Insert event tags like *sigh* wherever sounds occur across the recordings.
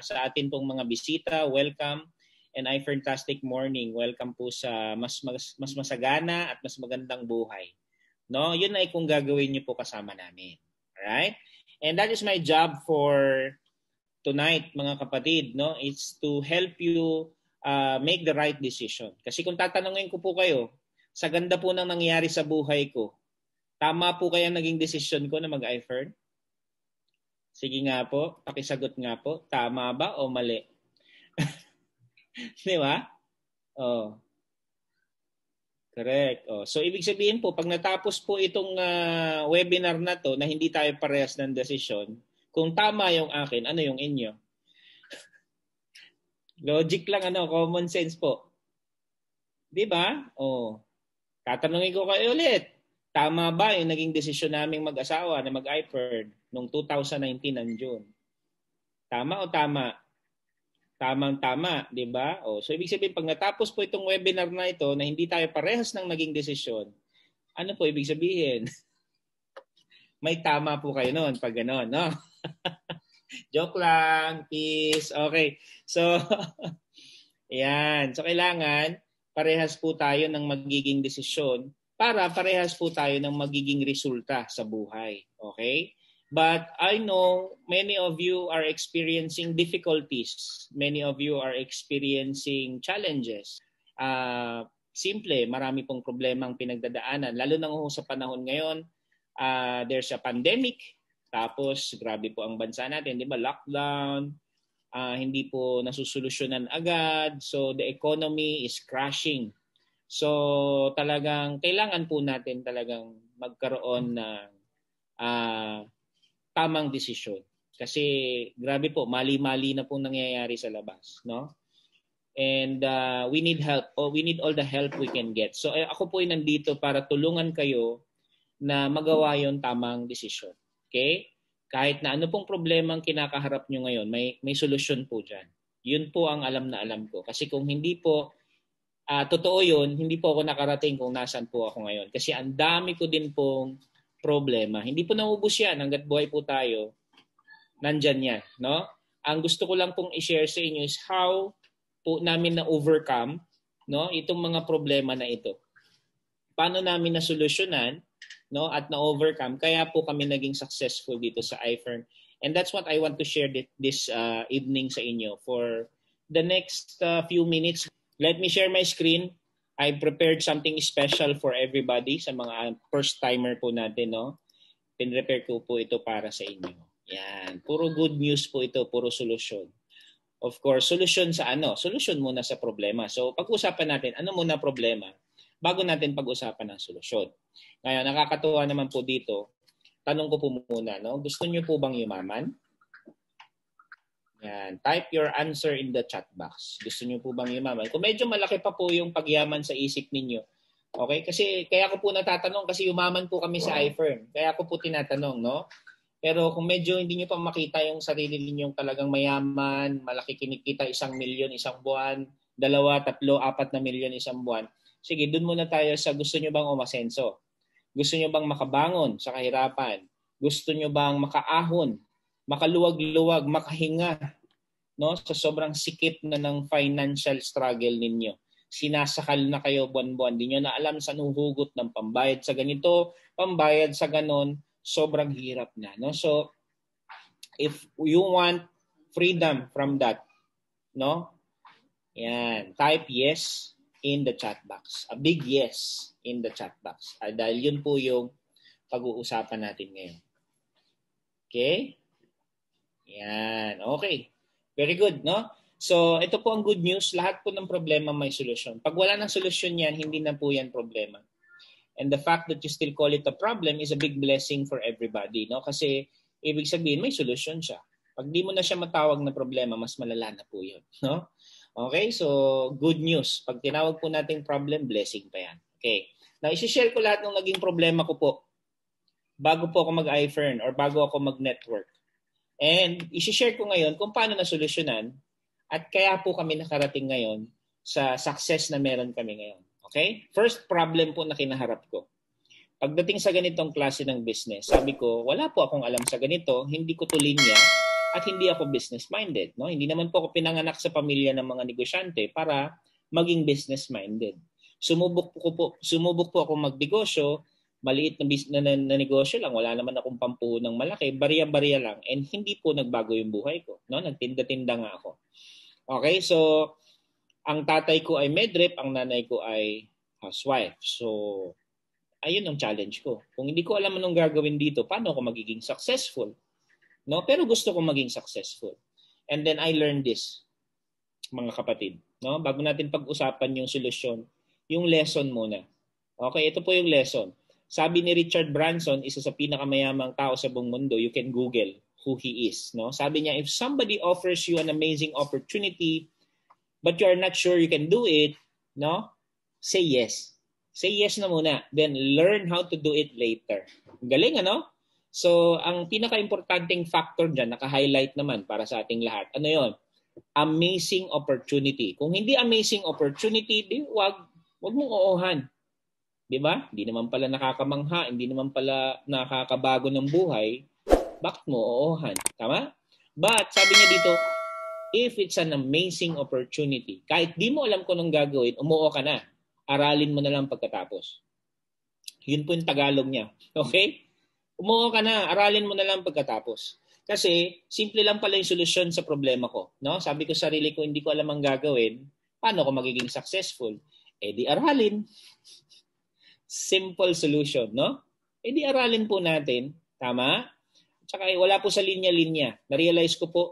sa atin pong mga bisita, welcome. And I fantastic morning. Welcome po sa mas, mas mas masagana at mas magandang buhay. No, yun ay kung gagawin niyo po kasama namin. All right? And that is my job for tonight, mga kapatid, no? It's to help you uh, make the right decision. Kasi kung tatanungin ko po kayo, sa ganda po ng nangyayari sa buhay ko, tama po kaya naging decision ko na mag-iFern? Sige nga po, pakisagot nga po, tama ba o mali? *laughs* Di ba? Oh. Correct. Oh. So ibig sabihin po, pag natapos po itong uh, webinar na to na hindi tayo parehas ng desisyon, kung tama yung akin, ano yung inyo? *laughs* Logic lang ano, common sense po. 'Di ba? Oh. Tatanungin ko kayo ulit. Tama ba yung naging desisyon naming mag-asawa na mag-iPerd noong 2019 ng June? Tama o tama? tamang-tama, 'di ba? O so ibig sabihin pag natapos po itong webinar na ito na hindi tayo parehas ng naging desisyon, ano po ibig sabihin? *laughs* May tama po kayo noon pag gano'n, no? *laughs* Joke lang, peace. Okay. So *laughs* Yan. So kailangan parehas po tayo ng magiging desisyon para parehas po tayo ng magiging resulta sa buhay. Okay? But I know many of you are experiencing difficulties. Many of you are experiencing challenges. Uh, simple, marami pong problema ang pinagdadaanan. Lalo na sa panahon ngayon, uh, there's a pandemic. Tapos, grabe po ang bansa natin, di ba? Lockdown, uh, hindi po nasusolusyonan agad. So, the economy is crashing. So, talagang kailangan po natin talagang magkaroon ng uh, tamang desisyon. Kasi grabe po, mali-mali na pong nangyayari sa labas, no? And uh, we need help. Oh, we need all the help we can get. So eh, ako po ay nandito para tulungan kayo na magawa yon tamang desisyon. Okay? Kahit na ano pong problema ang kinakaharap nyo ngayon, may, may solusyon po dyan. Yun po ang alam na alam ko. Kasi kung hindi po, uh, totoo yun, hindi po ako nakarating kung nasan po ako ngayon. Kasi ang dami ko din pong problema. Hindi po naubos yan hanggat buhay po tayo. Nandyan yan. No? Ang gusto ko lang pong i-share sa inyo is how po namin na-overcome no, itong mga problema na ito. Paano namin na-solusyonan no, at na-overcome. Kaya po kami naging successful dito sa iFirm. And that's what I want to share this uh, evening sa inyo. For the next uh, few minutes, let me share my screen. I prepared something special for everybody sa mga first timer po natin, no? Pinrepare ko po ito para sa inyo. Yan, puro good news po ito, puro solusyon. Of course, solusyon sa ano? Solusyon muna sa problema. So, pag-usapan natin, ano muna problema? Bago natin pag-usapan ng solusyon. Ngayon, nakakatuwa naman po dito. Tanong ko po muna, no? Gusto niyo po bang yumaman? Yan. Type your answer in the chat box. Gusto niyo po bang yumaman? Kung medyo malaki pa po yung pagyaman sa isip ninyo, okay? Kasi kaya ko po natatanong kasi yumaman po kami sa iFirm. Kaya ko po tinatanong, no? Pero kung medyo hindi niyo pa makita yung sarili ninyong talagang mayaman, malaki kinikita isang milyon isang buwan, dalawa, tatlo, apat na milyon isang buwan, sige, dun muna tayo sa gusto niyo bang umasenso? Gusto niyo bang makabangon sa kahirapan? Gusto niyo bang makaahon makaluwag-luwag, makahinga no sa sobrang sikip na ng financial struggle ninyo. Sinasakal na kayo buwan-buwan. Di nyo na alam sa hugot ng pambayad sa ganito, pambayad sa ganon, sobrang hirap na. No? So, if you want freedom from that, no? Yan. Type yes in the chat box. A big yes in the chat box. Ah, dahil yun po yung pag-uusapan natin ngayon. Okay? Yan. Okay. Very good, no? So, ito po ang good news. Lahat po ng problema may solusyon. Pag wala ng solusyon yan, hindi na po yan problema. And the fact that you still call it a problem is a big blessing for everybody, no? Kasi ibig sabihin may solusyon siya. Pag di mo na siya matawag na problema, mas malala na po yun, no? Okay, so good news. Pag tinawag po natin problem, blessing pa yan. Okay. Now, isi-share ko lahat ng naging problema ko po bago po ako mag-iFern or bago ako mag-network. And isi-share ko ngayon kung paano na solusyonan at kaya po kami nakarating ngayon sa success na meron kami ngayon. Okay? First problem po na kinaharap ko. Pagdating sa ganitong klase ng business, sabi ko, wala po akong alam sa ganito, hindi ko to linya, at hindi ako business-minded. No? Hindi naman po ako pinanganak sa pamilya ng mga negosyante para maging business-minded. Sumubok po, po, sumubok po ako magnegosyo, maliit na, na, na, na negosyo lang, wala naman akong pampuhon ng malaki, bariya-bariya lang, and hindi po nagbago yung buhay ko. No? Nagtinda-tinda nga ako. Okay, so ang tatay ko ay medrep, ang nanay ko ay housewife. So, ayun ang challenge ko. Kung hindi ko alam anong gagawin dito, paano ako magiging successful? No? Pero gusto ko maging successful. And then I learned this, mga kapatid. No? Bago natin pag-usapan yung solusyon, yung lesson muna. Okay, ito po yung lesson. Sabi ni Richard Branson, isa sa pinakamayamang tao sa buong mundo, you can Google who he is. No? Sabi niya, if somebody offers you an amazing opportunity, but you are not sure you can do it, no? Say yes. Say yes na muna. Then learn how to do it later. Galing, ano? So, ang pinaka-importanting factor dyan, naka-highlight naman para sa ating lahat. Ano yon? Amazing opportunity. Kung hindi amazing opportunity, di wag, wag mong oohan. Di ba? Hindi naman pala nakakamangha, hindi naman pala nakakabago ng buhay. Bakit mo oohan? Tama? But, sabi niya dito, if it's an amazing opportunity, kahit di mo alam kung anong gagawin, umuo ka na. Aralin mo na lang pagkatapos. Yun po yung Tagalog niya. Okay? Umuo ka na, aralin mo na lang pagkatapos. Kasi simple lang pala yung solusyon sa problema ko. No? Sabi ko sa sarili ko, hindi ko alam ang gagawin. Paano ko magiging successful? Eh di aralin. Simple solution, no? Eh di aralin po natin. Tama? Tsaka eh, wala po sa linya-linya. Na-realize ko po,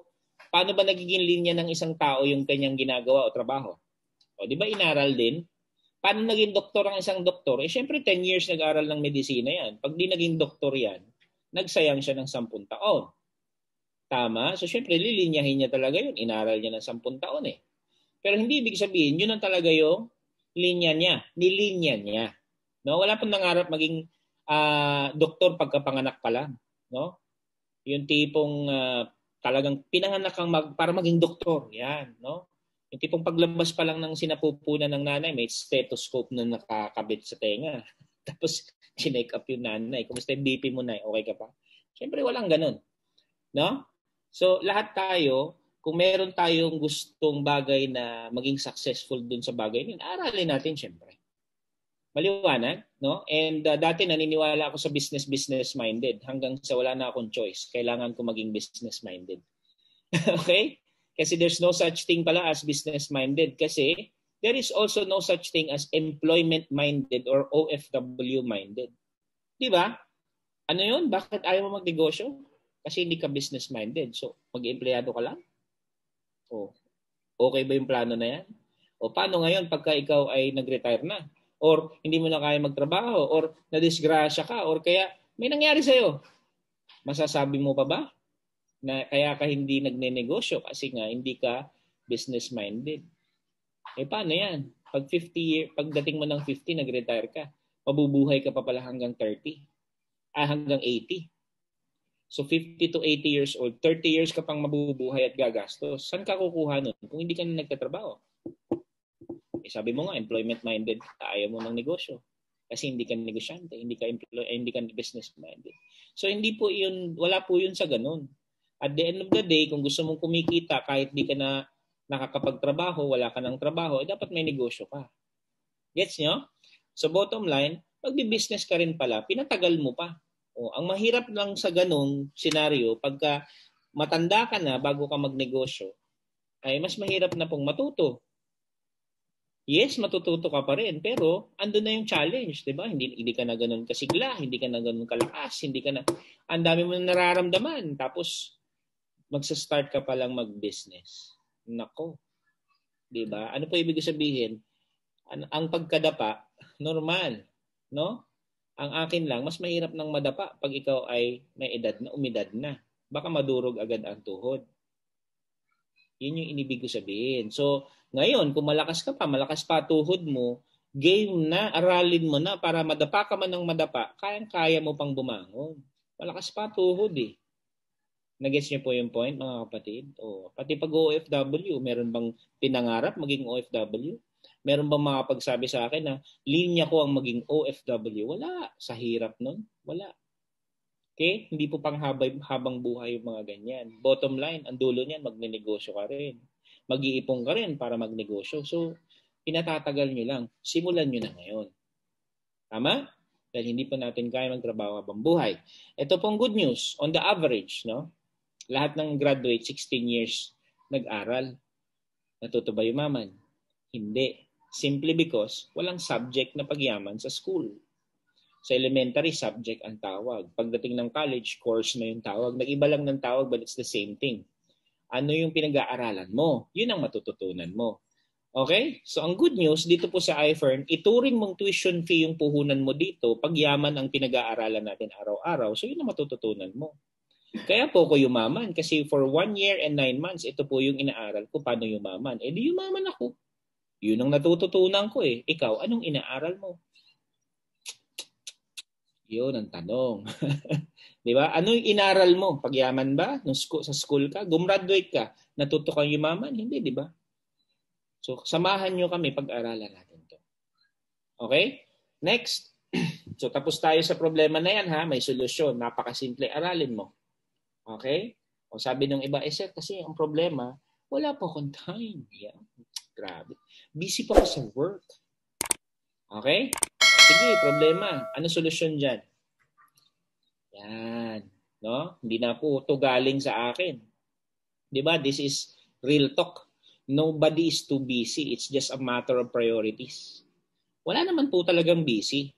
paano ba nagiging linya ng isang tao yung kanyang ginagawa o trabaho? O di ba inaral din? Paano naging doktor ang isang doktor? Eh syempre 10 years nag-aral ng medisina yan. Pag di naging doktor yan, nagsayang siya ng 10 taon. Tama? So syempre lilinyahin niya talaga yun. Inaral niya ng 10 taon eh. Pero hindi ibig sabihin, yun ang talaga yung linya niya. Nilinya niya. No? Wala pong nangarap maging uh, doktor pagkapanganak pa lang. No? Yung tipong uh, talagang pinanganak kang mag, para maging doktor. Yan. No? Yung tipong paglabas pa lang ng sinapupunan ng nanay, may stethoscope na nakakabit sa tenga. *laughs* Tapos, chinek up yung nanay. Kumusta yung BP mo na? Okay ka pa? Siyempre, walang ganun. No? So, lahat tayo, kung meron tayong gustong bagay na maging successful dun sa bagay, yun, aralin natin siyempre. Maliwanag, no? And uh, dati naniniwala ako sa business-business minded hanggang sa wala na akong choice. Kailangan ko maging business minded. *laughs* okay? Kasi there's no such thing pala as business-minded kasi there is also no such thing as employment-minded or OFW-minded. Di ba? Ano yun? Bakit ayaw mo magnegosyo? Kasi hindi ka business-minded. So, mag-empleyado ka lang? O, okay ba yung plano na yan? O paano ngayon pagka ikaw ay nag-retire na? Or hindi mo na kaya magtrabaho? Or na-disgrasya ka? Or kaya may nangyari sa'yo? Masasabi mo pa ba na kaya ka hindi nagne-negosyo kasi nga hindi ka business minded. Eh paano 'yan? Pag 50 year, pagdating mo ng 50 nag-retire ka, mabubuhay ka pa pala hanggang 30. Ah hanggang 80. So 50 to 80 years old, 30 years ka pang mabubuhay at gagastos. Saan ka kukuha nun kung hindi ka na nagtatrabaho? Eh, sabi mo nga, employment minded, ayaw mo ng negosyo. Kasi hindi ka negosyante, hindi ka employ, hindi ka business minded. So hindi po 'yun, wala po 'yun sa ganun. At the end of the day, kung gusto mong kumikita kahit di ka na nakakapagtrabaho, wala ka ng trabaho, eh, dapat may negosyo ka. Gets nyo? So bottom line, magbi-business ka rin pala, pinatagal mo pa. O, ang mahirap lang sa ganong senaryo, pagka matanda ka na bago ka magnegosyo, ay mas mahirap na pong matuto. Yes, matututo ka pa rin, pero andun na yung challenge, 'di ba? Hindi hindi ka na ganoon kasigla, hindi ka na ganoon kalakas, hindi ka na ang dami mo na nararamdaman. Tapos magsa-start ka pa lang mag-business. Nako. 'Di ba? Ano po ibig sabihin? Ang, ang pagkadapa, normal, no? Ang akin lang, mas mahirap nang madapa pag ikaw ay may edad na, umidad na. Baka madurog agad ang tuhod. Yun yung inibig ko sabihin. So, ngayon, kung malakas ka pa, malakas pa tuhod mo, game na, aralin mo na para madapa ka man ng madapa, kayang-kaya mo pang bumangon. Malakas pa tuhod eh. Nagets niyo po yung point, mga kapatid? O, pati pag OFW, meron bang pinangarap maging OFW? Meron bang makapagsabi sa akin na linya ko ang maging OFW? Wala. Sa hirap nun, wala. Okay? Hindi po pang habang, habang buhay yung mga ganyan. Bottom line, ang dulo niyan, magnenegosyo ka rin. Mag-iipong ka rin para magnegosyo. So, pinatatagal nyo lang. Simulan nyo na ngayon. Tama? Dahil hindi pa natin kaya magtrabaho habang buhay. Ito pong good news. On the average, no? lahat ng graduate, 16 years nag-aral. Natuto ba yumaman? Hindi. Simply because walang subject na pagyaman sa school. Sa elementary, subject ang tawag. Pagdating ng college, course na yung tawag. Nag-iba lang ng tawag but it's the same thing. Ano yung pinag-aaralan mo? Yun ang matututunan mo. Okay? So ang good news dito po sa iFern, ituring mong tuition fee yung puhunan mo dito pag yaman ang pinag-aaralan natin araw-araw. So yun ang matututunan mo. Kaya po ko yumaman kasi for one year and nine months, ito po yung inaaral ko paano yumaman. Eh di yumaman ako. Yun ang natututunan ko eh. Ikaw, anong inaaral mo? Yun ang tanong. *laughs* Di ba? Ano yung inaral mo? Pagyaman ba? Nung school, sa school ka? Gumraduate ka? Natuto kang yumaman? Hindi, di ba? So, samahan nyo kami pag-aralan natin to. Okay? Next. *clears throat* so, tapos tayo sa problema na yan ha. May solusyon. Napakasimple. Aralin mo. Okay? O sabi ng iba, eh sir, kasi ang problema, wala po akong time. Yeah. Grabe. Busy pa ako sa work. Okay? Sige, problema. Ano solusyon dyan? Yan. No? Hindi na po ito galing sa akin. Di ba? This is real talk. Nobody is too busy. It's just a matter of priorities. Wala naman po talagang busy.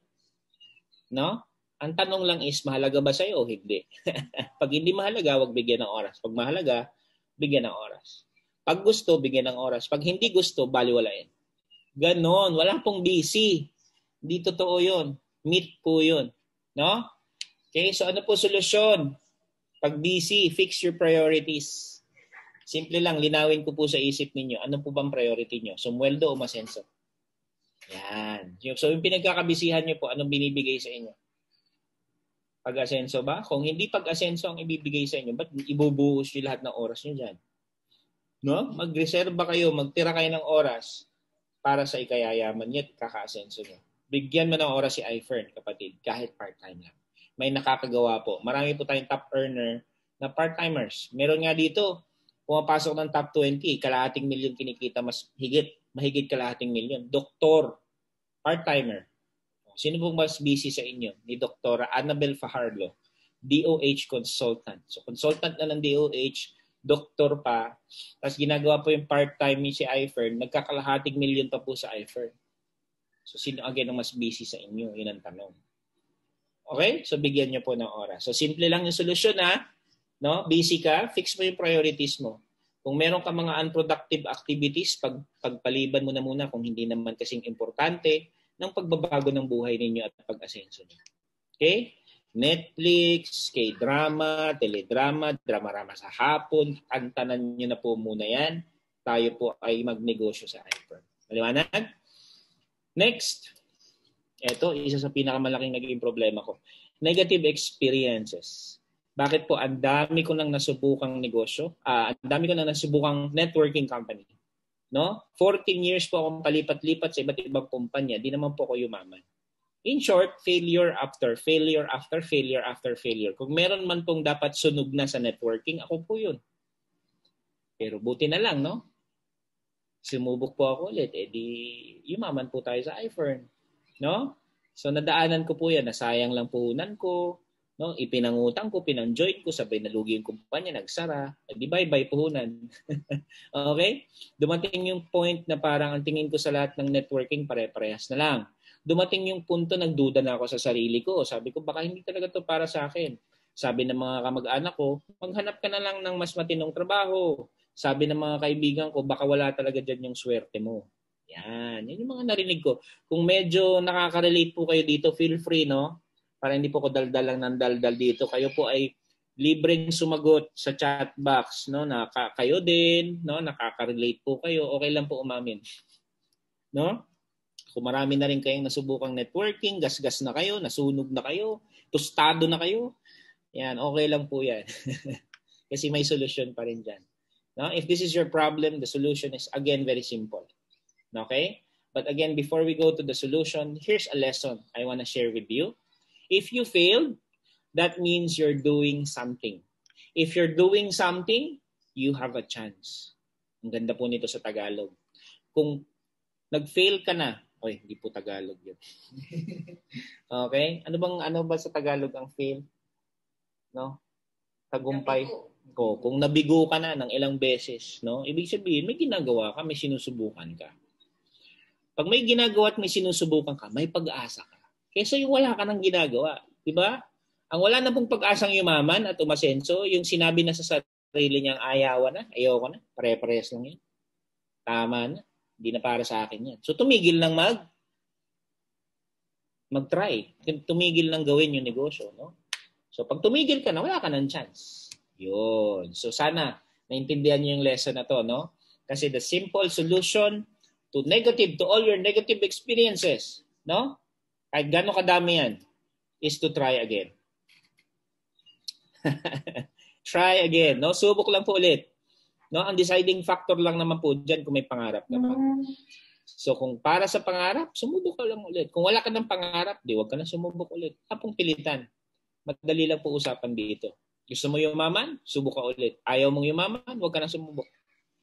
No? Ang tanong lang is, mahalaga ba sa'yo o hindi? *laughs* Pag hindi mahalaga, wag bigyan ng oras. Pag mahalaga, bigyan ng oras. Pag gusto, bigyan ng oras. Pag hindi gusto, baliwalain. Ganon. Wala pong busy. Di totoo yun. Meet po yun. No? Okay, so ano po solusyon? Pag busy, fix your priorities. Simple lang, linawin ko po sa isip ninyo, ano po bang priority nyo? Sumweldo o masenso? Yan. So yung pinagkakabisihan nyo po, anong binibigay sa inyo? Pag-asenso ba? Kung hindi pag-asenso ang ibibigay sa inyo, ba't ibubuhos nyo lahat ng oras nyo dyan? No? Mag-reserva kayo, magtira kayo ng oras para sa ikayayaman nyo at kaka-asenso nyo bigyan mo ng oras si iFern, kapatid, kahit part-time lang. May nakakagawa po. Marami po tayong top earner na part-timers. Meron nga dito, pumapasok ng top 20, kalahating milyon kinikita, mas higit, mahigit kalahating milyon. Doktor, part-timer. Sino pong mas busy sa inyo? Ni Doktora Annabel Fajardo, DOH consultant. So consultant na ng DOH, doktor pa, tapos ginagawa po yung part-time si iFern, nagkakalahating milyon pa po sa iFern. So sino again ang mas busy sa inyo? Yun ang tanong. Okay? So bigyan niyo po ng oras. So simple lang yung solusyon ha. No? Busy ka, fix mo yung priorities mo. Kung meron ka mga unproductive activities, pag, pagpaliban mo na muna kung hindi naman kasing importante ng pagbabago ng buhay ninyo at pag-asenso niyo. Okay? Netflix, K-drama, teledrama, drama-rama sa hapon, antanan nyo na po muna yan. Tayo po ay magnegosyo sa iPhone. Maliwanag? Next, ito, isa sa pinakamalaking naging problema ko. Negative experiences. Bakit po ang dami ko nang nasubukang negosyo? Uh, ang dami ko nang nasubukang networking company. No? 14 years po akong palipat-lipat sa iba't ibang kumpanya. Di naman po ako yumaman. In short, failure after failure after failure after failure. Kung meron man pong dapat sunog na sa networking, ako po yun. Pero buti na lang, no? Sumubok po ako ulit, eh di yumaman po tayo sa iFern. No? So nadaanan ko po yan, nasayang lang puhunan ko, no? ipinangutang ko, pinang-join ko, sabay nalugi yung kumpanya, nagsara, di bye-bye puhunan. *laughs* okay? Dumating yung point na parang ang tingin ko sa lahat ng networking, pare-parehas na lang. Dumating yung punto, nagduda na ako sa sarili ko. Sabi ko, baka hindi talaga to para sa akin. Sabi ng mga kamag-anak ko, maghanap ka na lang ng mas matinong trabaho sabi ng mga kaibigan ko, baka wala talaga dyan yung swerte mo. Yan. Yan yung mga narinig ko. Kung medyo nakaka-relate po kayo dito, feel free, no? Para hindi po ko daldal lang ng daldal dito. Kayo po ay libreng sumagot sa chat box, no? Na kayo din, no? Nakaka-relate po kayo. Okay lang po umamin. No? Kung marami na rin kayong nasubukang networking, gasgas na kayo, nasunog na kayo, tostado na kayo, yan, okay lang po yan. *laughs* Kasi may solusyon pa rin dyan. Now, if this is your problem, the solution is again very simple. Okay? But again, before we go to the solution, here's a lesson I want to share with you. If you failed, that means you're doing something. If you're doing something, you have a chance. Ang ganda po nito sa Tagalog. Kung nag-fail ka na, oy, hindi po Tagalog yun. *laughs* okay? Ano bang ano ba sa Tagalog ang fail? No? Tagumpay. Ko, kung nabigo ka na ng ilang beses, no? Ibig sabihin, may ginagawa ka, may sinusubukan ka. Pag may ginagawa at may sinusubukan ka, may pag-asa ka. Kaysa yung wala ka nang ginagawa. Di ba? Ang wala na pong pag-asang yumaman at umasenso, yung sinabi na sa sarili niyang ayawa na, ayoko na, pare-pares lang yan. Tama na. Hindi na para sa akin yan. So tumigil lang mag mag-try. Tumigil lang gawin yung negosyo. No? So pag tumigil ka na, wala ka ng chance. Yun. So sana naintindihan niyo yung lesson na to. No? Kasi the simple solution to negative, to all your negative experiences, no? Kahit gano'ng kadami yan, is to try again. *laughs* try again, no? Subok lang po ulit. No, ang deciding factor lang naman po diyan kung may pangarap ka pa. So kung para sa pangarap, sumubok ka lang ulit. Kung wala ka ng pangarap, di wag ka na sumubok ulit. Apong pilitan. Madali lang po usapan dito. Gusto mo yumaman? Subok ka ulit. Ayaw mong yumaman? Huwag ka na sumubok.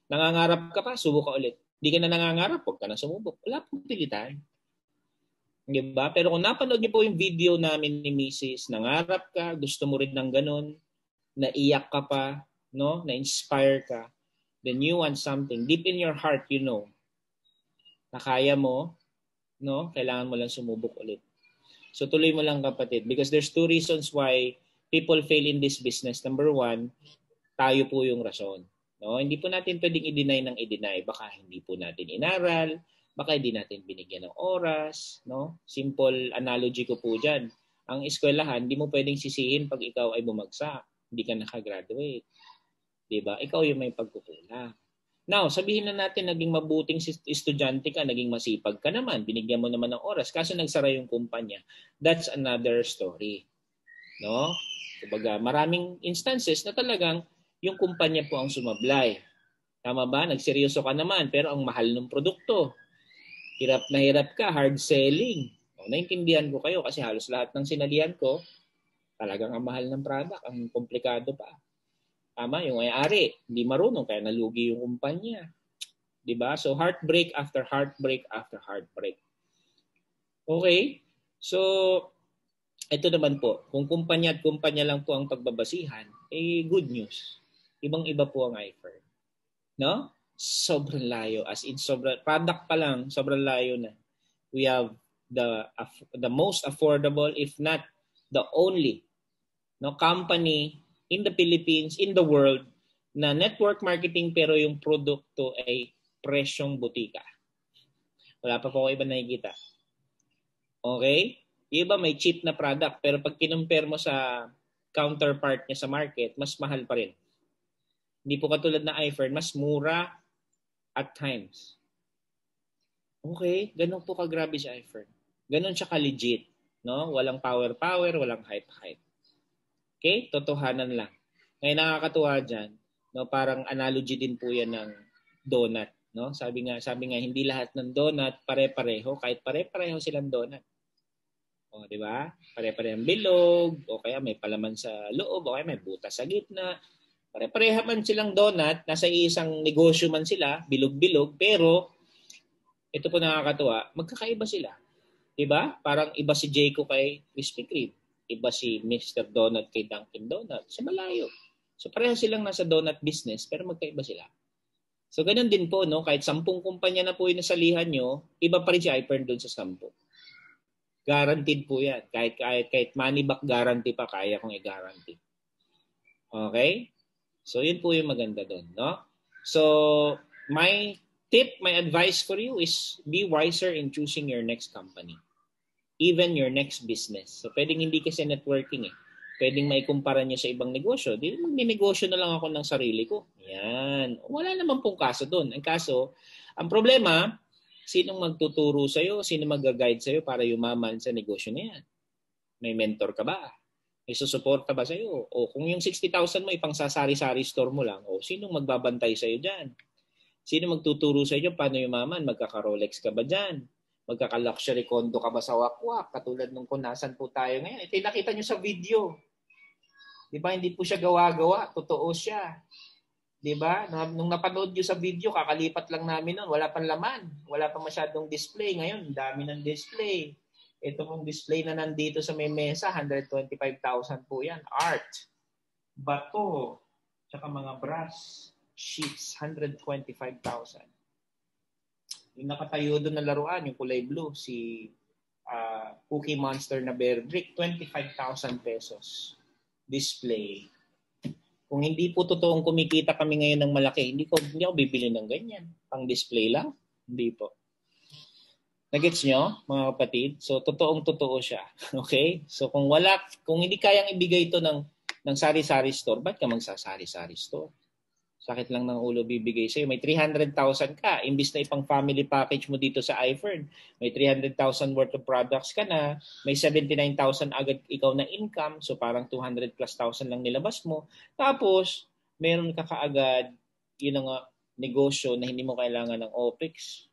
Nangangarap ka pa? Subok ka ulit. Hindi ka na nangangarap, huwag ka na sumubok. Wala pong pilitan. Di ba? Pero kung napanood niyo po yung video namin ni Mrs., nangarap ka, gusto mo rin ng ganun, naiyak ka pa, no? na-inspire ka, then you want something. Deep in your heart, you know, na kaya mo, no? kailangan mo lang sumubok ulit. So tuloy mo lang kapatid because there's two reasons why people fail in this business. Number one, tayo po yung rason. No? Hindi po natin pwedeng i-deny ng i-deny. Baka hindi po natin inaral, baka hindi natin binigyan ng oras. No? Simple analogy ko po dyan. Ang eskwelahan, hindi mo pwedeng sisihin pag ikaw ay bumagsak. Hindi ka nakagraduate. Diba? Ikaw yung may pagkukulang. Now, sabihin na natin naging mabuting estudyante ka, naging masipag ka naman, binigyan mo naman ng oras, kaso nagsara yung kumpanya. That's another story. No? Kumbaga, maraming instances na talagang yung kumpanya po ang sumablay. Tama ba? Nagseryoso ka naman pero ang mahal ng produkto. Hirap na hirap ka, hard selling. O, naintindihan ko kayo kasi halos lahat ng sinalihan ko, talagang ang mahal ng product, ang komplikado pa. Tama, yung may-ari, hindi marunong kaya nalugi yung kumpanya. 'Di ba? So heartbreak after heartbreak after heartbreak. Okay? So ito naman po, kung kumpanya at kumpanya lang po ang pagbabasihan, eh good news ibang-iba po ang iFern. No? Sobrang layo. As in, sobrang, product pa lang, sobrang layo na. We have the the most affordable, if not the only, no company in the Philippines, in the world, na network marketing pero yung produkto ay presyong butika. Wala pa po ako iba nakikita. Okay? Yung iba may cheap na product pero pag kinumpare mo sa counterpart niya sa market, mas mahal pa rin. Hindi po katulad na iPhone, mas mura at times. Okay, ganun po kagrabe si iPhone. Ganun siya ka-legit. No? Walang power-power, walang hype-hype. Okay? Totohanan lang. Ngayon nakakatuwa dyan, no, parang analogy din po yan ng donut. No? Sabi nga, sabi nga, hindi lahat ng donut pare-pareho, kahit pare-pareho silang donut. O, di ba? Pare-parehong bilog, o kaya may palaman sa loob, o kaya may butas sa gitna, Pare-pareha man silang donut, nasa isang negosyo man sila, bilog-bilog, pero ito po nakakatuwa, magkakaiba sila. 'Di ba? Parang iba si Jayco kay Krispy Kreme, iba si Mr. Donut kay Dunkin Donuts. Sa malayo. So pareho silang nasa donut business pero magkaiba sila. So ganun din po, no? kahit sampung kumpanya na po yung nasalihan nyo, iba pa rin si iPern doon sa sampu. Guaranteed po yan. Kahit, kahit, kahit money back guarantee pa, kaya kong i-guarantee. Okay? So, yun po yung maganda doon, no? So, my tip, my advice for you is be wiser in choosing your next company. Even your next business. So, pwedeng hindi kasi networking eh. Pwedeng maikumpara niyo sa ibang negosyo. Di negosyo na lang ako ng sarili ko. Yan. Wala naman pong kaso doon. Ang kaso, ang problema, sinong magtuturo sa'yo? Sino mag-guide sa'yo para yumaman sa negosyo na yan? May mentor ka ba? May susuporta ba sa'yo? O kung yung 60,000 mo, ipang sasari-sari store mo lang, o sinong magbabantay sa'yo dyan? Sino magtuturo sa inyo paano yumaman? Magkaka-Rolex ka ba dyan? Magkaka-luxury condo ka ba sa wakwak? Katulad nung kung nasan po tayo ngayon. Ito nakita nyo sa video. Di ba? Hindi po siya gawa-gawa. Totoo siya. Di ba? Nung napanood nyo sa video, kakalipat lang namin nun. Wala pang laman. Wala pang masyadong display. Ngayon, dami ng display. Ito pong display na nandito sa may mesa, 125,000 po yan. Art. Bato. Tsaka mga brass sheets, 125,000. Yung nakatayo doon na laruan, yung kulay blue, si uh, Cookie Monster na bear brick, 25,000 pesos. Display. Kung hindi po totoong kumikita kami ngayon ng malaki, hindi ko hindi ako bibili ng ganyan. Pang display lang? Hindi po. Nagets nyo, mga kapatid? So, totoong totoo siya. *laughs* Okay? So, kung wala, kung hindi kayang ibigay ito ng, ng sari-sari store, ba't ka magsasari-sari store? Sakit lang ng ulo bibigay sa'yo. May 300,000 ka, imbis na ipang family package mo dito sa iFern. May 300,000 worth of products ka na, may 79,000 agad ikaw na income, so parang 200 plus thousand lang nilabas mo. Tapos, meron ka kaagad, yun nga, negosyo na hindi mo kailangan ng OPEX.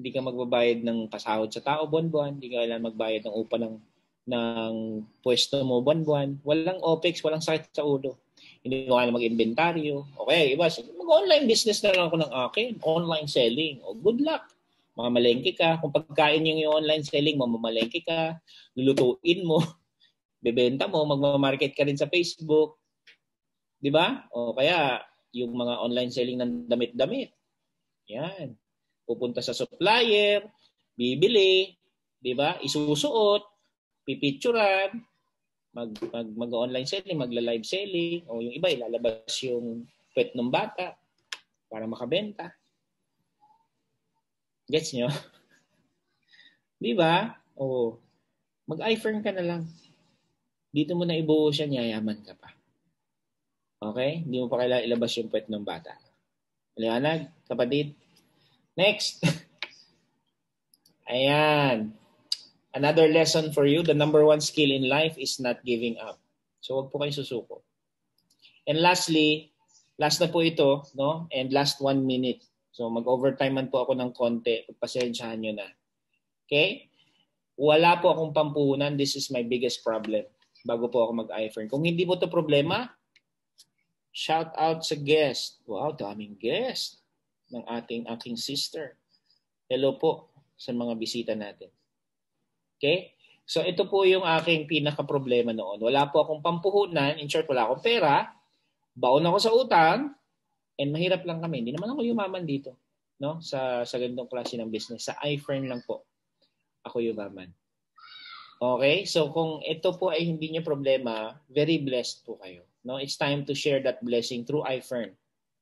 Hindi ka magbabayad ng pasahod sa tao buwan-buwan, hindi ka kailangan magbayad ng upa ng ng pwesto mo buwan-buwan. Walang OPEX, walang sakit sa ulo hindi ko kaya mag-inventaryo. Okay, iba, mag-online business na lang ako ng akin. Online selling. O, good luck. Mamamalengke ka. Kung pagkain yung, yung online selling, mamamalengke ka. Lulutuin mo. *laughs* Bebenta mo. Magmamarket ka rin sa Facebook. Di ba? O kaya, yung mga online selling ng damit-damit. Yan. Pupunta sa supplier, bibili, di ba? Isusuot, pipicturan, mag, mag, mag-online selling, magla-live selling, o yung iba ilalabas yung pet ng bata para makabenta. Gets nyo? *laughs* Di ba? O, mag-iFirm ka na lang. Dito mo na ibuo siya, yayaman ka pa. Okay? Hindi mo pa kailangan ilabas yung pet ng bata. Maliwanag, kapatid? Next. *laughs* Ayan. Another lesson for you, the number one skill in life is not giving up. So wag po kayong susuko. And lastly, last na po ito, no? And last one minute. So mag-overtime man po ako ng konti. Pasensyahan nyo na. Okay? Wala po akong pampuhunan. This is my biggest problem bago po ako mag-iFern. Kung hindi po to problema, shout out sa guest. Wow, daming guest ng ating aking sister. Hello po sa mga bisita natin. Okay? So ito po yung aking pinaka-problema noon. Wala po akong pampuhunan. In short, wala akong pera. Baon ako sa utang. And mahirap lang kami. Hindi naman ako yumaman dito. No? Sa, sa ganitong klase ng business. Sa iFern lang po. Ako yumaman. Okay? So kung ito po ay hindi niyo problema, very blessed po kayo. No? It's time to share that blessing through iFern.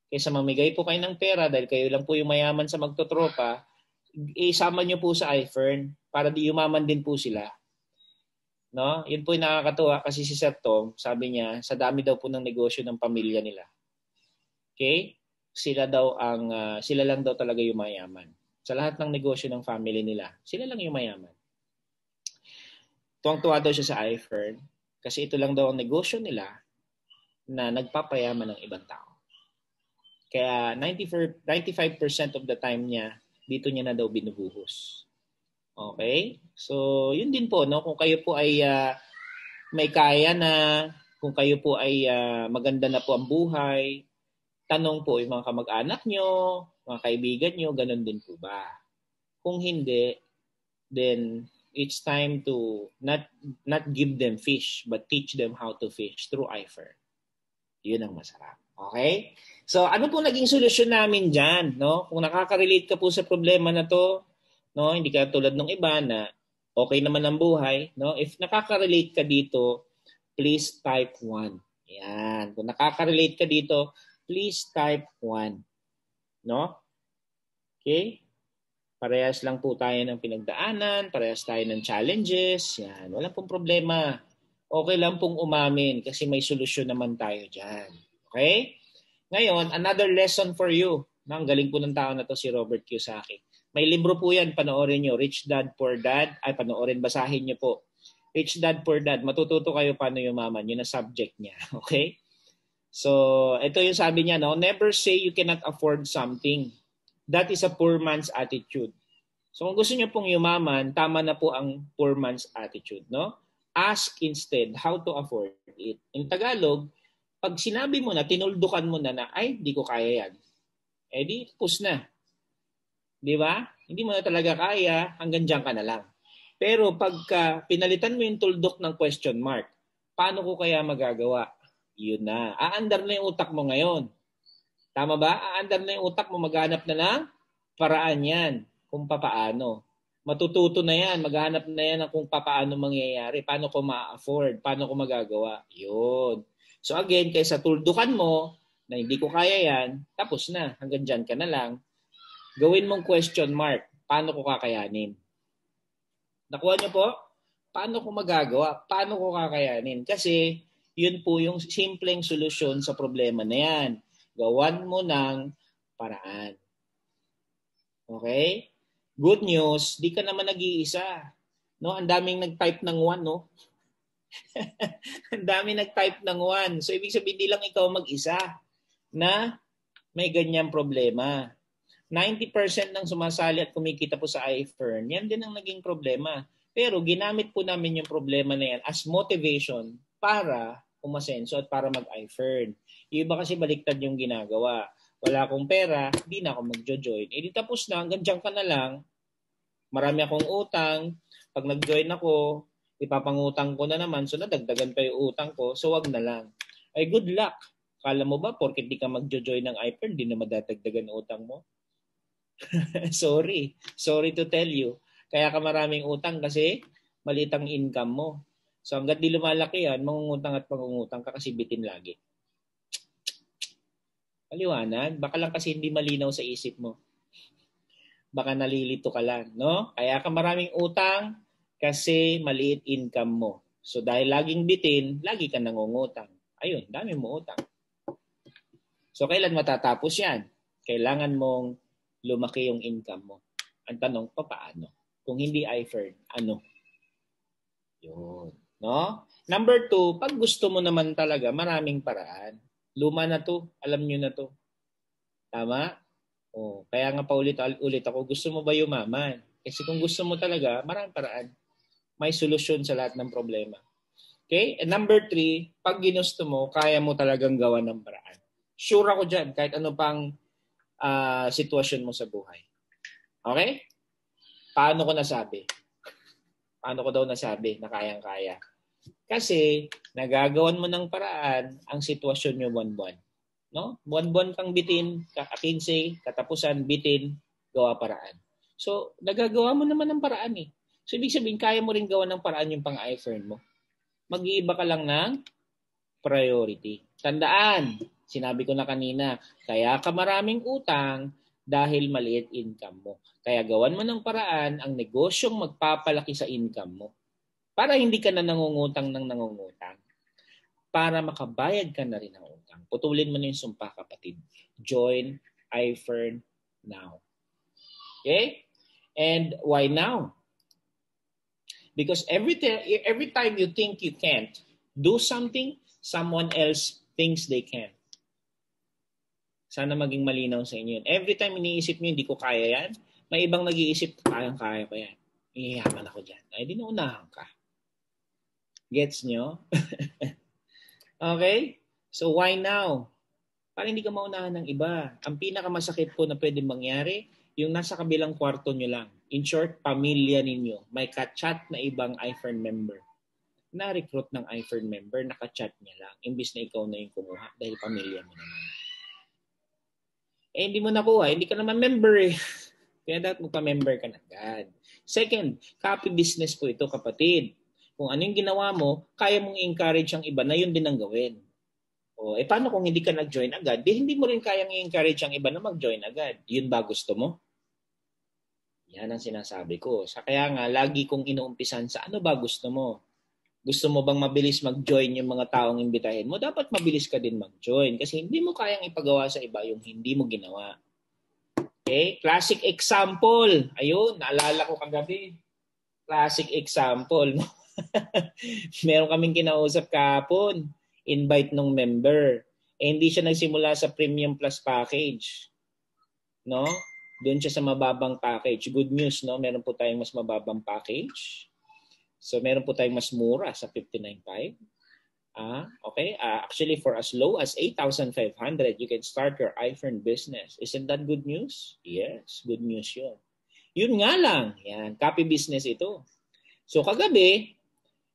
Kaysa mamigay po kayo ng pera dahil kayo lang po yung mayaman sa magtotropa, isama niyo po sa iFern para di umaman din po sila. No? Yun po yung nakakatuwa kasi si Sir Tom, sabi niya, sa dami daw po ng negosyo ng pamilya nila. Okay? Sila daw ang uh, sila lang daw talaga yung mayaman. Sa lahat ng negosyo ng family nila, sila lang yung mayaman. Tuwang-tuwa daw siya sa iFern kasi ito lang daw ang negosyo nila na nagpapayaman ng ibang tao. Kaya 94, 95% of the time niya, dito niya na daw binubuhos. Okay? So, yun din po, no? Kung kayo po ay uh, may kaya na, kung kayo po ay uh, maganda na po ang buhay, tanong po yung mga kamag-anak nyo, mga kaibigan nyo, ganun din po ba? Kung hindi, then it's time to not not give them fish, but teach them how to fish through IFER. Yun ang masarap. Okay? So, ano po naging solusyon namin dyan? No? Kung nakaka-relate ka po sa problema na to, no? Hindi ka tulad ng iba na okay naman ang buhay, no? If nakaka-relate ka dito, please type 1. Yan. Kung nakaka-relate ka dito, please type 1. No? Okay? Parehas lang po tayo ng pinagdaanan, parehas tayo ng challenges. Yan. Wala pong problema. Okay lang pong umamin kasi may solusyon naman tayo dyan. Okay? Ngayon, another lesson for you. Ang galing po ng tao na to si Robert Kiyosaki. May libro po yan, panoorin nyo. Rich Dad, Poor Dad. Ay, panoorin, basahin nyo po. Rich Dad, Poor Dad. Matututo kayo paano yumaman. Yun ang subject niya. *laughs* Okay? So, ito yung sabi niya, no? Never say you cannot afford something. That is a poor man's attitude. So, kung gusto niyo pong yumaman, tama na po ang poor man's attitude, no? Ask instead how to afford it. In Tagalog, pag sinabi mo na, tinuldukan mo na na, ay, di ko kaya yan. Eh di, pus na. Di ba? Hindi mo na talaga kaya, hanggang dyan ka na lang. Pero pagka pinalitan mo yung tuldok ng question mark, paano ko kaya magagawa? Yun na. Aandar na yung utak mo ngayon. Tama ba? Aandar na yung utak mo, maghanap na ng paraan yan kung papaano. Matututo na yan, maghanap na yan ng kung papaano mangyayari, paano ko ma-afford, paano ko magagawa. Yun. So again, kaysa tuldukan mo na hindi ko kaya yan, tapos na, hanggang dyan ka na lang. Gawin mong question mark, paano ko kakayanin? Nakuha niyo po? Paano ko magagawa? Paano ko kakayanin? Kasi yun po yung simpleng solusyon sa problema na yan. Gawan mo ng paraan. Okay? Good news, di ka naman nag-iisa. No, ang daming nag-type ng one, no? *laughs* ang daming nag-type ng one. So ibig sabihin di lang ikaw mag-isa na may ganyang problema. 90% ng sumasali at kumikita po sa iFern, yan din ang naging problema. Pero ginamit po namin yung problema na yan as motivation para umasenso at para mag-iFern. Yung iba kasi baliktad yung ginagawa wala akong pera, hindi na ako magjo-join. Eh di tapos na, hanggang dyan ka na lang. Marami akong utang. Pag nag-join ako, ipapangutang ko na naman. So nadagdagan pa yung utang ko. So wag na lang. Ay good luck. Kala mo ba, porket di ka magjo-join ng iPad, di na madadagdagan utang mo? *laughs* Sorry. Sorry to tell you. Kaya ka maraming utang kasi maliit ang income mo. So hanggat di lumalaki yan, mangungutang at mangungutang ka kasi bitin lagi. Maliwanag. Baka lang kasi hindi malinaw sa isip mo. Baka nalilito ka lang, no? Kaya ka maraming utang kasi maliit income mo. So dahil laging bitin, lagi ka nangungutang. Ayun, dami mo utang. So kailan matatapos yan? Kailangan mong lumaki yung income mo. Ang tanong, paano? Kung hindi iFern, ano? Yun. No? Number two, pag gusto mo naman talaga, maraming paraan. Luma na to. Alam nyo na to. Tama? Oh, kaya nga pa ulit ulit ako, gusto mo ba yumaman? Kasi kung gusto mo talaga, maraming paraan. May solusyon sa lahat ng problema. Okay? And number three, pag ginusto mo, kaya mo talagang gawa ng paraan. Sure ako dyan, kahit ano pang uh, sitwasyon mo sa buhay. Okay? Paano ko nasabi? Paano ko daw nasabi na kayang-kaya? Kasi nagagawan mo ng paraan ang sitwasyon nyo buwan-buwan. No? Buwan-buwan kang bitin, kakakinse, katapusan, bitin, gawa paraan. So, nagagawa mo naman ng paraan eh. So, ibig sabihin, kaya mo rin gawa ng paraan yung pang-iFern mo. Mag-iiba ka lang ng priority. Tandaan, sinabi ko na kanina, kaya ka maraming utang dahil maliit income mo. Kaya gawan mo ng paraan ang negosyong magpapalaki sa income mo. Para hindi ka na nangungutang ng nangungutang. Para makabayad ka na rin ng utang. Putulin mo na yung sumpa kapatid. Join iFern now. Okay? And why now? Because every, every time you think you can't do something, someone else thinks they can. Sana maging malinaw sa inyo yun. Every time iniisip nyo, hindi ko kaya yan, may ibang nag-iisip, kayang-kaya ko yan. Iyaman ako dyan. Ay, di naunahan ka. Gets nyo? *laughs* okay? So why now? Para hindi ka maunahan ng iba. Ang pinakamasakit po na pwede mangyari, yung nasa kabilang kwarto nyo lang. In short, pamilya ninyo. May kachat na ibang iFern member. Na-recruit ng iFern member, nakachat niya lang. Imbis na ikaw na yung kumuha dahil pamilya mo naman. Eh, hindi mo nakuha. Hindi ka naman member eh. *laughs* Kaya dapat magpa-member ka na agad. Second, copy business po ito kapatid kung ano yung ginawa mo, kaya mong encourage ang iba na yun din ang gawin. O, eh paano kung hindi ka nag-join agad? Di hindi mo rin kayang i-encourage ang iba na mag-join agad. Yun ba gusto mo? Yan ang sinasabi ko. Sa kaya nga, lagi kong inuumpisan sa ano ba gusto mo? Gusto mo bang mabilis mag-join yung mga taong imbitahin mo? Dapat mabilis ka din mag-join kasi hindi mo kayang ipagawa sa iba yung hindi mo ginawa. Okay? Classic example. Ayun, naalala ko kagabi. Classic example. *laughs* Meron kaming kinausap kahapon, invite nung member. Eh, hindi siya nagsimula sa premium plus package. No? Doon siya sa mababang package. Good news, no? Meron po tayong mas mababang package. So meron po tayong mas mura sa 59.5. Ah, okay. Uh, actually, for as low as 8,500, you can start your iPhone business. Isn't that good news? Yes, good news yun. Yun nga lang. Yan, copy business ito. So kagabi,